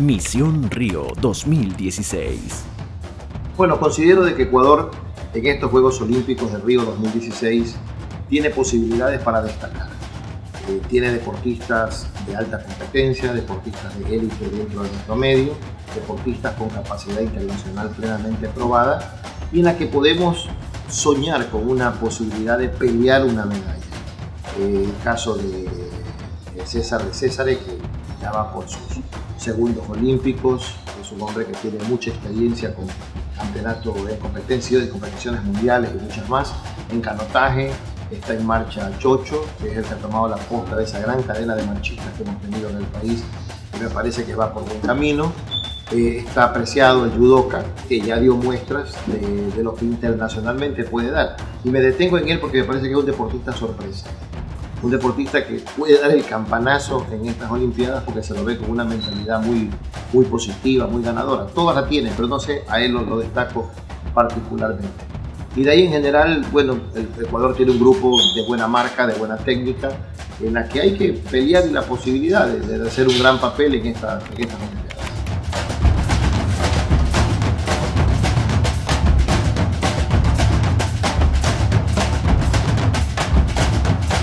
Misión Río 2016. Bueno, considero de que Ecuador en estos Juegos Olímpicos de Río 2016 tiene posibilidades para destacar. Eh, tiene deportistas de alta competencia, deportistas de élite dentro de nuestro medio, deportistas con capacidad internacional plenamente probada y en la que podemos soñar con una posibilidad de pelear una medalla. Eh, el caso de, César de César, que va por sus segundos olímpicos, es un hombre que tiene mucha experiencia con campeonato de competencia, de competiciones mundiales y muchas más, en canotaje, está en marcha Chocho, que es el que ha tomado la posta de esa gran cadena de marchistas que hemos tenido en el país me parece que va por buen camino. Eh, está apreciado el judoka, que ya dio muestras de, de, lo que internacionalmente puede dar. Y me detengo en él porque me parece que es un deportista sorpresa. Un deportista que puede dar el campanazo en estas Olimpiadas porque se lo ve con una mentalidad muy, muy positiva, muy ganadora. Todas la tienen, pero no sé, a él lo, destaco particularmente. Y de ahí en general, bueno, el Ecuador tiene un grupo de buena marca, de buena técnica, en la que hay que pelear la posibilidad de, de hacer un gran papel en esta, en